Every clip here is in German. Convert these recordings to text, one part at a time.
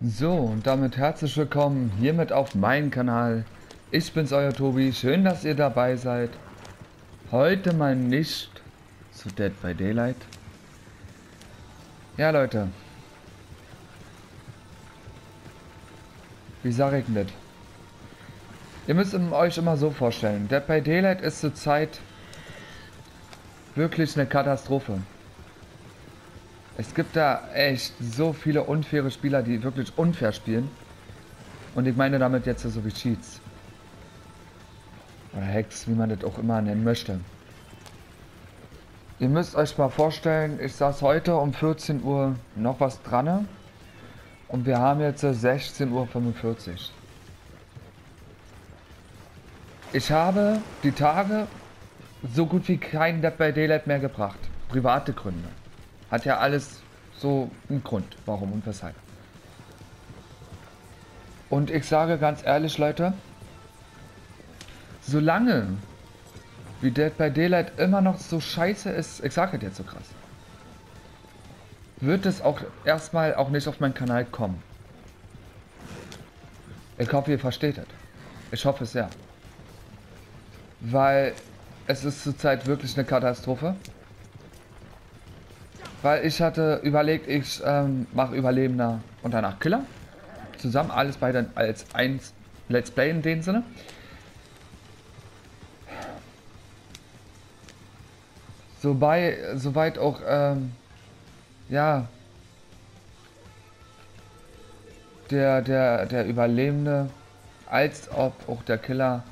So, und damit herzlich willkommen hiermit auf meinem Kanal. Ich bin's, euer Tobi. Schön, dass ihr dabei seid. Heute mal nicht zu Dead by Daylight. Ja, Leute. Wie sag ich denn das? Ihr müsst euch immer so vorstellen. Dead by Daylight ist zurzeit wirklich eine Katastrophe. Es gibt da echt so viele unfaire Spieler, die wirklich unfair spielen. Und ich meine damit jetzt so wie Cheats. Oder Hacks, wie man das auch immer nennen möchte. Ihr müsst euch mal vorstellen, ich saß heute um 14 Uhr noch was dran. Und wir haben jetzt 16.45 Uhr. Ich habe die Tage so gut wie kein Dead by Daylight mehr gebracht. Private Gründe. Hat ja alles so einen Grund, warum und weshalb. Und ich sage ganz ehrlich, Leute, solange wie Dead by Daylight immer noch so scheiße ist, ich sage jetzt so krass, wird es auch erstmal auch nicht auf meinen Kanal kommen. Ich hoffe, ihr versteht es. Ich hoffe es sehr. Weil es ist zurzeit wirklich eine Katastrophe. Weil ich hatte überlegt, ich ähm, mache Überlebender und danach Killer. Zusammen alles beide als eins Let's Play in dem Sinne. Sobei, soweit auch, ähm, ja, der, der, der Überlebende, als ob auch der Killer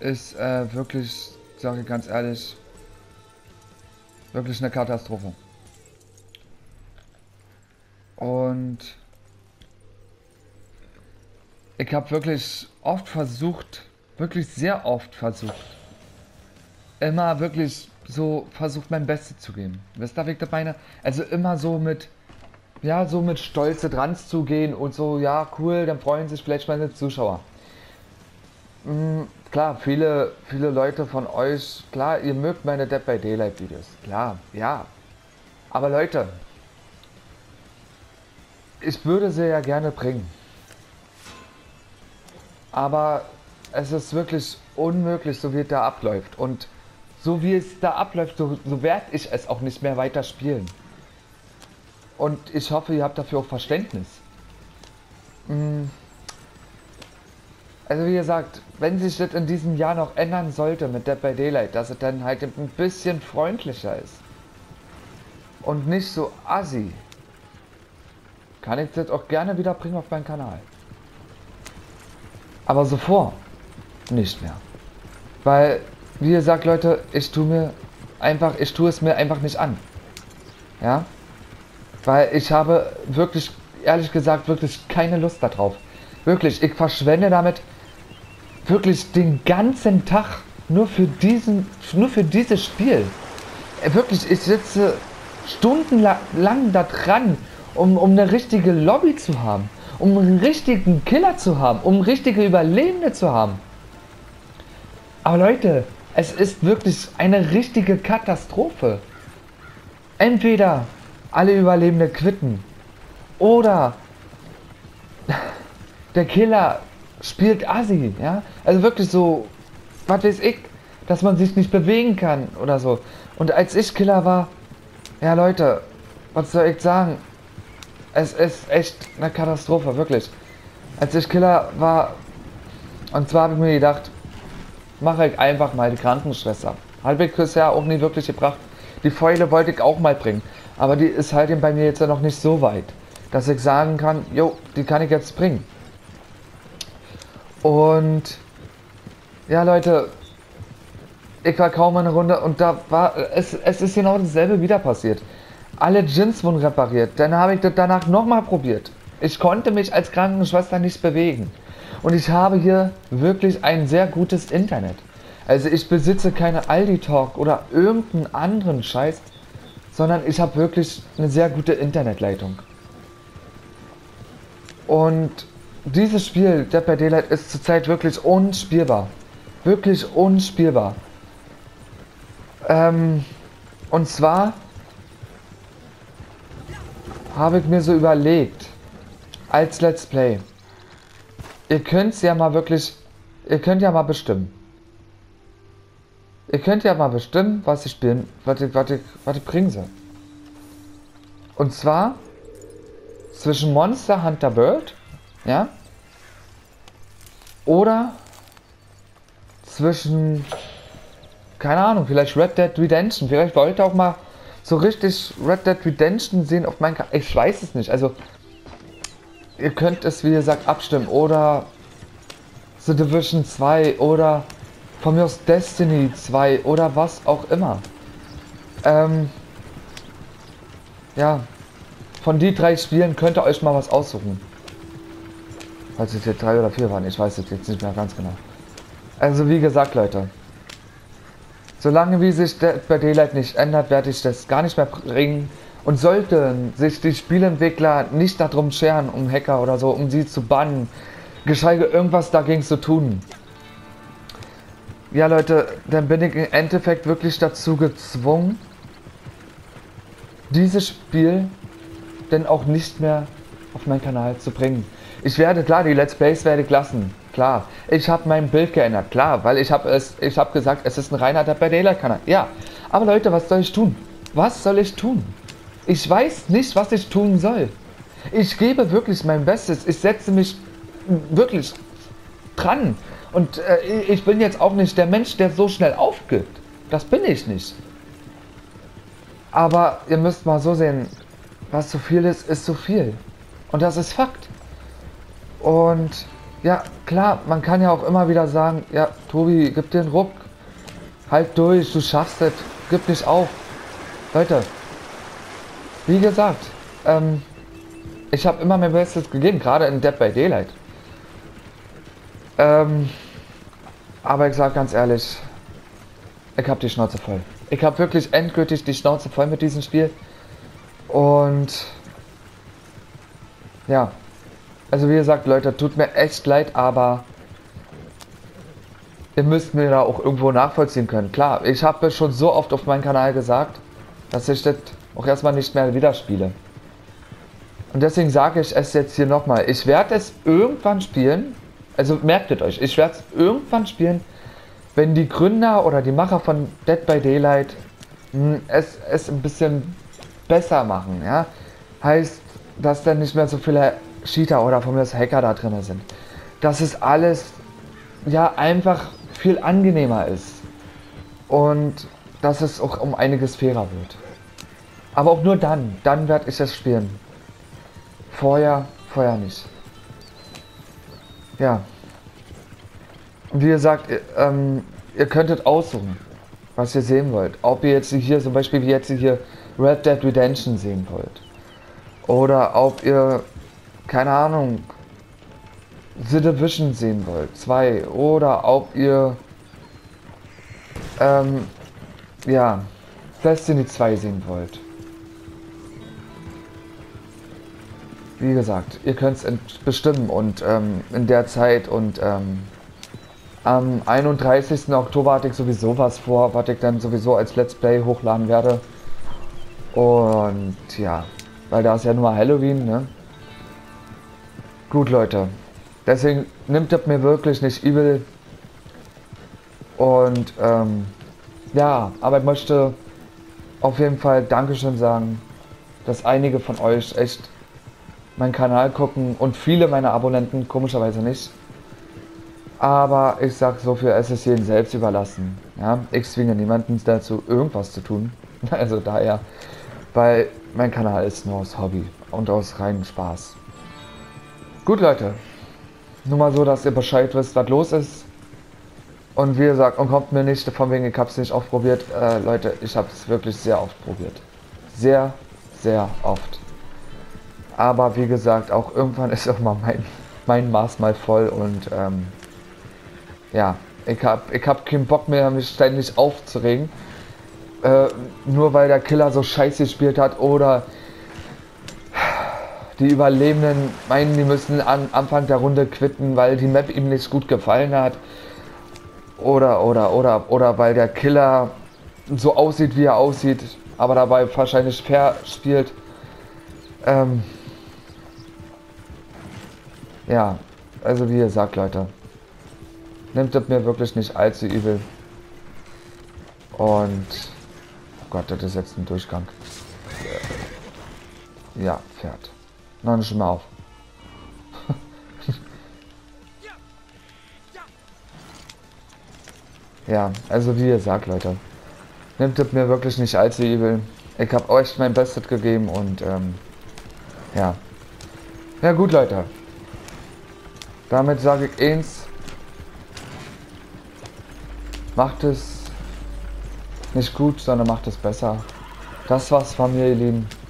ist äh, wirklich, sage ich ganz ehrlich, Wirklich eine Katastrophe. Und ich habe wirklich oft versucht, wirklich sehr oft versucht, immer wirklich so versucht, mein Bestes zu geben. Ihr, wie ich das meine? Also immer so mit, ja, so mit Stolze dran zu gehen und so, ja, cool, dann freuen sich vielleicht meine Zuschauer. Klar, viele, viele Leute von euch, klar, ihr mögt meine Dead by Daylight Videos. Klar, ja. Aber Leute, ich würde sie ja gerne bringen. Aber es ist wirklich unmöglich, so wie es da abläuft. Und so wie es da abläuft, so, so werde ich es auch nicht mehr weiter spielen. Und ich hoffe, ihr habt dafür auch Verständnis. Hm. Also wie gesagt, wenn sich das in diesem Jahr noch ändern sollte mit Dead by Daylight, dass es dann halt ein bisschen freundlicher ist und nicht so assi, kann ich das auch gerne wieder bringen auf meinen Kanal. Aber so vor nicht mehr. Weil, wie gesagt, Leute, ich tue mir einfach, ich tue es mir einfach nicht an. Ja? Weil ich habe wirklich, ehrlich gesagt, wirklich keine Lust darauf. Wirklich, ich verschwende damit wirklich den ganzen Tag nur für diesen, nur für dieses Spiel. Äh, wirklich, ich sitze stundenlang da dran, um, um eine richtige Lobby zu haben, um einen richtigen Killer zu haben, um richtige Überlebende zu haben. Aber Leute, es ist wirklich eine richtige Katastrophe. Entweder alle Überlebende quitten oder der Killer spielt Assi, ja? Also wirklich so, was weiß ich, dass man sich nicht bewegen kann oder so. Und als ich Killer war, ja Leute, was soll ich sagen? Es ist echt eine Katastrophe, wirklich. Als ich Killer war, und zwar habe ich mir gedacht, mache ich einfach mal die Krankenschwester. Habe ich bisher auch nie wirklich gebracht. Die Fäule wollte ich auch mal bringen, aber die ist halt bei mir jetzt ja noch nicht so weit, dass ich sagen kann, jo, die kann ich jetzt bringen. Und ja, Leute, ich war kaum eine Runde und da war es, es ist genau dasselbe wieder passiert. Alle Gins wurden repariert. Dann habe ich das danach nochmal probiert. Ich konnte mich als Krankenschwester nicht bewegen. Und ich habe hier wirklich ein sehr gutes Internet. Also ich besitze keine Aldi Talk oder irgendeinen anderen Scheiß, sondern ich habe wirklich eine sehr gute Internetleitung. Und dieses Spiel, Dead by Daylight, ist zurzeit wirklich unspielbar. Wirklich unspielbar. Ähm, und zwar habe ich mir so überlegt, als Let's Play, ihr könnt ja mal wirklich, ihr könnt ja mal bestimmen. Ihr könnt ja mal bestimmen, was ich spielen, was ich, was ich, was ich bringen soll. Und zwar zwischen Monster Hunter World, ja, oder zwischen, keine Ahnung, vielleicht Red Dead Redemption. Vielleicht wollt ihr auch mal so richtig Red Dead Redemption sehen auf meinem Kanal. Ich weiß es nicht. Also, ihr könnt es, wie gesagt, abstimmen. Oder The Division 2 oder von mir aus Destiny 2 oder was auch immer. Ähm, ja, von die drei Spielen könnt ihr euch mal was aussuchen. Falls es jetzt drei oder vier waren, ich weiß es jetzt nicht mehr ganz genau. Also wie gesagt, Leute, solange wie sich by Daylight nicht ändert, werde ich das gar nicht mehr bringen. Und sollten sich die Spielentwickler nicht darum scheren, um Hacker oder so, um sie zu bannen, geschweige irgendwas dagegen zu tun, ja Leute, dann bin ich im Endeffekt wirklich dazu gezwungen, dieses Spiel denn auch nicht mehr auf meinen Kanal zu bringen. Ich werde, klar, die Let's Plays werde ich lassen, klar. Ich habe mein Bild geändert, klar, weil ich habe es, ich habe gesagt, es ist ein reiner Dead Daylight Kanal. Ja, aber Leute, was soll ich tun? Was soll ich tun? Ich weiß nicht, was ich tun soll. Ich gebe wirklich mein Bestes. Ich setze mich wirklich dran. Und äh, ich bin jetzt auch nicht der Mensch, der so schnell aufgibt. Das bin ich nicht. Aber ihr müsst mal so sehen, was zu viel ist, ist zu viel. Und das ist Fakt. Und ja, klar, man kann ja auch immer wieder sagen, ja, Tobi, gib den Ruck. Halt durch, du schaffst es. Gib nicht auf. Leute, wie gesagt, ähm, ich habe immer mein Bestes gegeben, gerade in Dead by Daylight. Ähm, aber ich sag ganz ehrlich, ich habe die Schnauze voll. Ich habe wirklich endgültig die Schnauze voll mit diesem Spiel. Und ja, also wie gesagt, Leute, tut mir echt leid, aber ihr müsst mir da auch irgendwo nachvollziehen können. Klar, ich habe schon so oft auf meinem Kanal gesagt, dass ich das auch erstmal nicht mehr wieder spiele. Und deswegen sage ich es jetzt hier nochmal. Ich werde es irgendwann spielen, also merkt euch, ich werde es irgendwann spielen, wenn die Gründer oder die Macher von Dead by Daylight hm, es, es ein bisschen besser machen. Ja? Heißt, dass dann nicht mehr so viele Cheater oder von mir aus Hacker da drin sind. Dass es alles ja einfach viel angenehmer ist. Und dass es auch um einiges fairer wird. Aber auch nur dann. Dann werde ich es spielen. Vorher, vorher nicht. Ja. Wie gesagt, ihr, ähm, ihr könntet aussuchen, was ihr sehen wollt. Ob ihr jetzt hier zum Beispiel wie jetzt hier Red Dead Redemption sehen wollt. Oder ob ihr, keine Ahnung, The Division sehen wollt. Zwei. Oder ob ihr, ähm, ja, Destiny 2 sehen wollt. wie gesagt, ihr könnt es bestimmen und ähm, in der Zeit und ähm, am 31. Oktober hatte ich sowieso was vor, was ich dann sowieso als Let's Play hochladen werde. Und ja, weil da ist ja nur Halloween, ne? Gut, Leute. Deswegen nimmt das mir wirklich nicht übel. Und ähm, ja, aber ich möchte auf jeden Fall Dankeschön sagen, dass einige von euch echt meinen Kanal gucken und viele meiner Abonnenten komischerweise nicht. Aber ich sag so viel, es ist jedem selbst überlassen. Ja? Ich zwinge niemanden dazu, irgendwas zu tun. Also daher, weil mein Kanal ist nur aus Hobby und aus reinem Spaß. Gut, Leute. Nur mal so, dass ihr Bescheid wisst, was los ist. Und wie gesagt, und kommt mir nicht von wegen, ich hab's nicht oft probiert. Äh, Leute, ich habe es wirklich sehr oft probiert. Sehr, sehr oft. Aber wie gesagt, auch irgendwann ist auch mal mein, mein Maß mal voll und ähm, ja, ich hab, ich hab keinen Bock mehr, mich ständig aufzuregen. Äh, nur weil der Killer so scheiße gespielt hat oder die Überlebenden meinen, die müssen am Anfang der Runde quitten, weil die Map ihm nicht gut gefallen hat. Oder, oder, oder, oder weil der Killer so aussieht, wie er aussieht, aber dabei wahrscheinlich fair spielt. Ähm, ja, also wie ihr sagt, Leute, nimmt es mir wirklich nicht allzu übel. Und, oh Gott, das ist jetzt ein Durchgang. Ja, fährt. Noch nicht mal auf. ja, also wie ihr sagt, Leute, nimmt mir wirklich nicht allzu übel. Ich habe euch mein Bestes gegeben und ähm, ja. Ja gut, Leute. Damit sage ich eins. Macht es nicht gut, sondern macht es besser. Das war's von mir, ihr Lieben.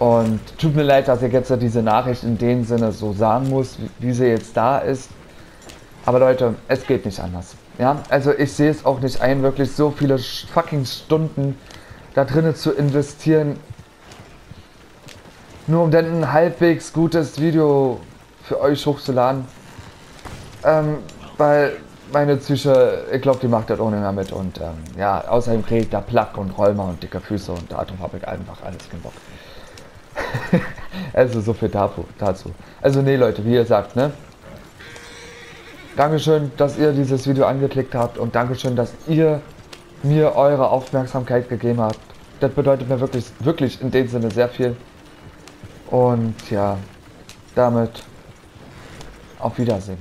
Und tut mir leid, dass ich jetzt diese Nachricht in dem Sinne so sagen muss, wie, sie jetzt da ist. Aber Leute, es geht nicht anders. Ja, also ich sehe es auch nicht ein, wirklich so viele fucking Stunden da drinnen zu investieren, nur um dann ein halbwegs gutes Video für euch hochzuladen. Ähm, weil meine Psyche, ich glaube, die macht das ohne mehr mit. Und ähm, ja, außerdem kriege ich da Plack und Räumer und dicke Füße und darum habe ich einfach alles keinen Bock. also so viel dazu. Also nee, Leute, wie ihr sagt, ne? Dankeschön, dass ihr dieses Video angeklickt habt und Dankeschön, dass ihr mir eure Aufmerksamkeit gegeben habt. Das bedeutet mir wirklich, wirklich in dem Sinne sehr viel. Und ja, damit auf Wiedersehen.